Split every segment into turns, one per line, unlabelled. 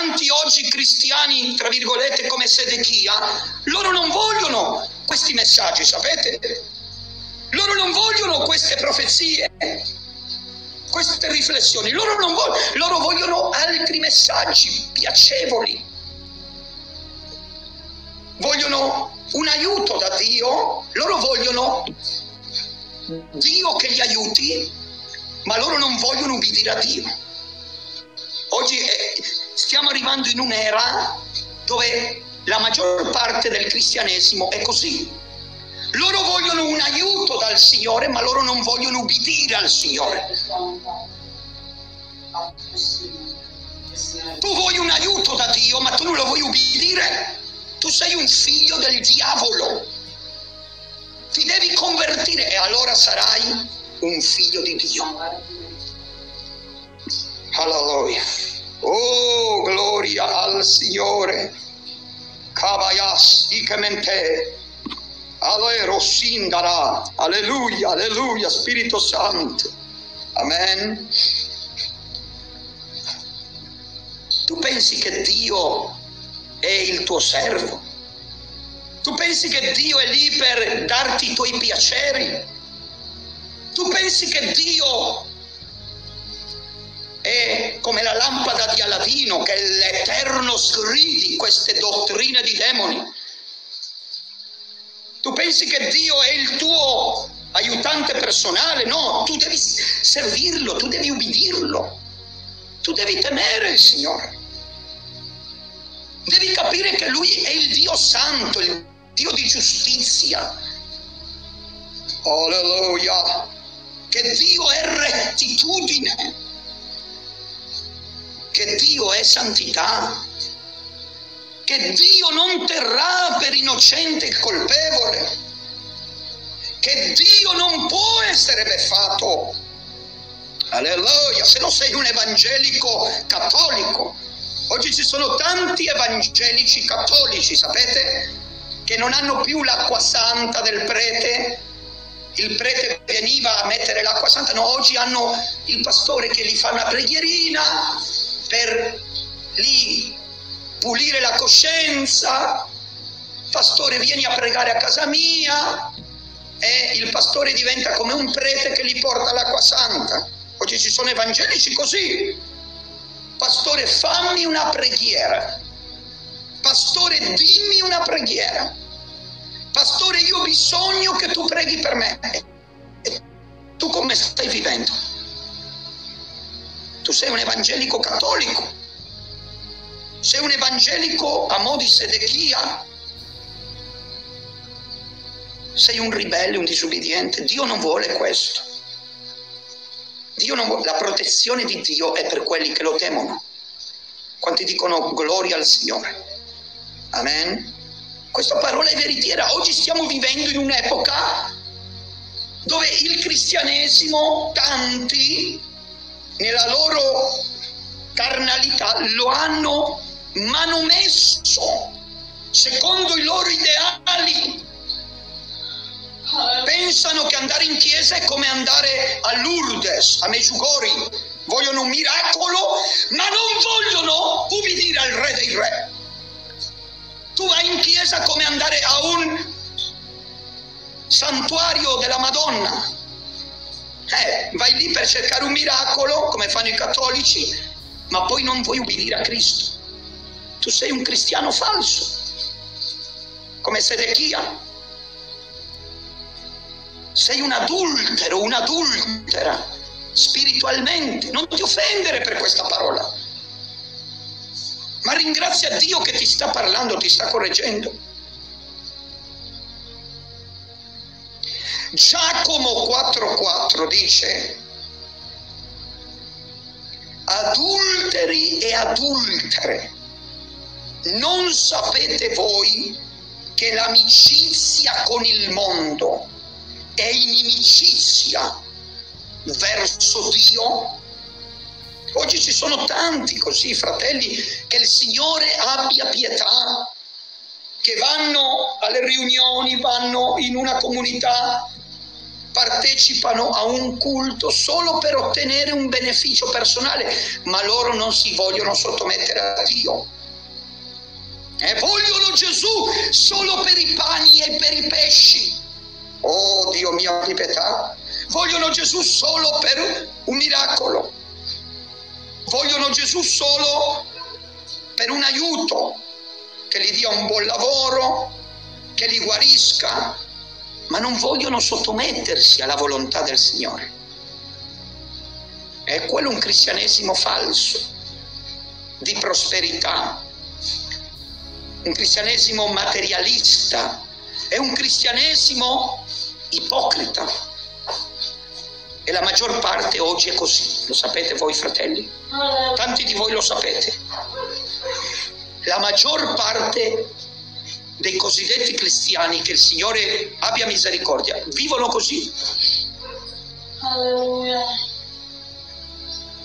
tanti oggi cristiani, tra virgolette, come Sedechia, loro non vogliono questi messaggi, sapete? Loro non vogliono queste profezie, queste riflessioni, loro non vogliono, loro vogliono altri messaggi piacevoli. Vogliono un aiuto da Dio, loro vogliono Dio che li aiuti, ma loro non vogliono ubbidire a Dio. Oggi eh, stiamo arrivando in un'era dove la maggior parte del cristianesimo è così. Loro vogliono un aiuto dal Signore, ma loro non vogliono ubbidire al Signore. Tu vuoi un aiuto da Dio, ma tu non lo vuoi ubbidire. Tu sei un figlio del diavolo. Ti devi convertire e allora sarai un figlio di Dio. Alleluia. Oh, al Signore. Cabayas, ikemente. Allora, sindara. Alleluia, alleluia, Spirito Santo. Amen. Tu pensi che Dio è il tuo servo? Tu pensi che Dio è lì per darti i tuoi piaceri? Tu pensi che Dio come la lampada di Aladino, che l'eterno sgridi queste dottrine di demoni? Tu pensi che Dio è il tuo aiutante personale? No, tu devi servirlo, tu devi ubbidirlo, tu devi temere il Signore. Devi capire che Lui è il Dio santo, il Dio di giustizia. Alleluia. Che Dio è rettitudine. Che Dio è santità. Che Dio non terrà per innocente il colpevole. Che Dio non può essere beffato. Alleluia. Se no sei un evangelico cattolico. Oggi ci sono tanti evangelici cattolici, sapete? che non hanno più l'acqua santa del prete, il prete veniva a mettere l'acqua santa, no, oggi hanno il pastore che gli fa una preghierina per lì pulire la coscienza, pastore vieni a pregare a casa mia e il pastore diventa come un prete che gli porta l'acqua santa. Oggi ci sono evangelici così. Pastore fammi una preghiera. Pastore dimmi una preghiera. Pastore, io ho bisogno che tu preghi per me. E tu come stai vivendo? Tu sei un evangelico cattolico. Sei un evangelico a mo' di Sedechia. Sei un ribelle, un disubbidiente. Dio non vuole questo. Non vuole. La protezione di Dio è per quelli che lo temono. Quanti dicono gloria al Signore. Amen. Questa parola è veritiera. Oggi stiamo vivendo in un'epoca dove il cristianesimo, tanti, nella loro carnalità, lo hanno manomesso secondo i loro ideali. Pensano che andare in chiesa è come andare a Lourdes, a Medjugorje. Vogliono un miracolo, ma non vogliono ubbidire al re dei re. Tu vai in chiesa come andare a un santuario della Madonna. Eh, vai lì per cercare un miracolo, come fanno i cattolici, ma poi non vuoi ubbidire a Cristo. Tu sei un cristiano falso, come Sedechia. Sei un adultero, un'adultera, spiritualmente. Non ti offendere per questa parola ma ringrazia Dio che ti sta parlando, ti sta correggendo. Giacomo 4:4 dice, adulteri e adultere, non sapete voi che l'amicizia con il mondo è inimicizia verso Dio? Oggi ci sono tanti così, fratelli, che il Signore abbia pietà, che vanno alle riunioni, vanno in una comunità partecipano a un culto solo per ottenere un beneficio personale, ma loro non si vogliono sottomettere a Dio. E vogliono Gesù solo per i pani e per i pesci. Oh Dio mio di pietà. Vogliono Gesù solo per un miracolo. Vogliono Gesù solo per un aiuto, che gli dia un buon lavoro, che li guarisca, ma non vogliono sottomettersi alla volontà del Signore. È quello un cristianesimo falso, di prosperità, un cristianesimo materialista, è un cristianesimo ipocrita. E la maggior parte oggi è così, lo sapete voi fratelli? Tanti di voi lo sapete. La maggior parte dei cosiddetti cristiani, che il Signore abbia misericordia, vivono così. Alleluia.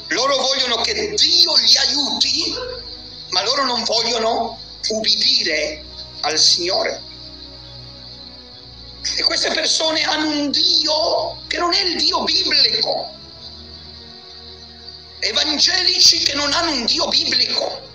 Loro vogliono che Dio li aiuti, ma loro non vogliono ubbidire al Signore. E queste persone hanno un Dio che non è il Dio biblico. Evangelici che non hanno un Dio biblico